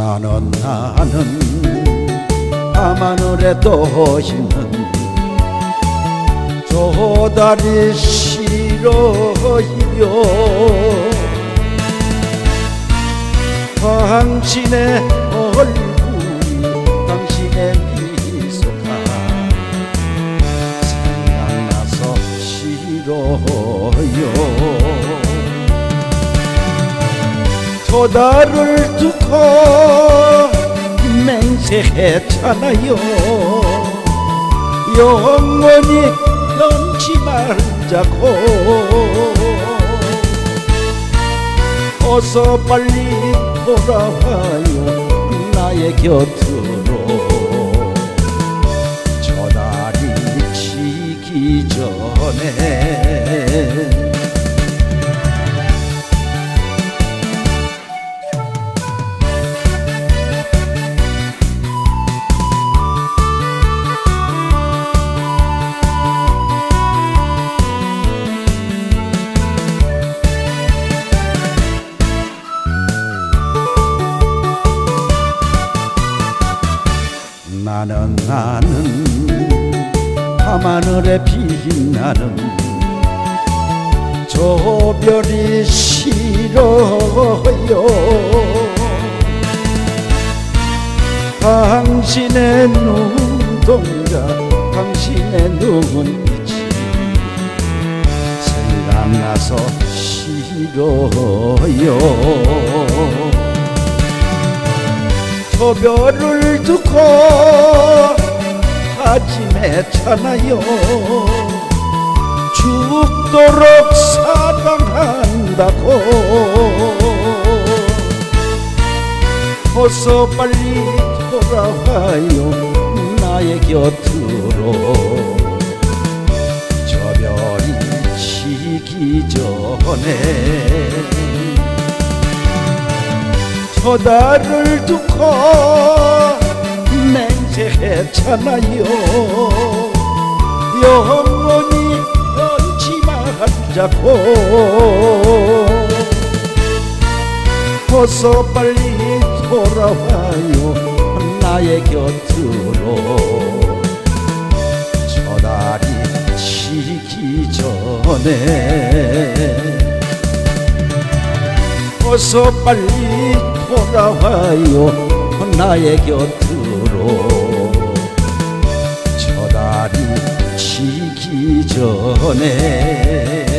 나는 나는 밤하늘에 떠있는 조다리 싫어요 당신의 얼굴 조다를 두고 맹세했잖아요. 영원히 변치 말자고. 어서 빨리 돌아와요 나의 곁으로. 저달이 지기 전에 나는 나는 밤하늘에 빛나는 저 별이 싫어요. 당신의 눈동자 당신의 눈빛이 생각나서 싫어요 저 별을 두고 다짐했잖아요 죽도록 사랑한다고. 어서 빨리 돌아와요 나의 곁으로. 저 별이 지기 전에 저달을 두고 맹세했잖아요 영원히 변치 말자고 어서 빨리 돌아와요. 나의 곁으로 저달이 지기 전에 어서 빨리 돌아와요. 나의 곁으로. 저 달이 지기 전에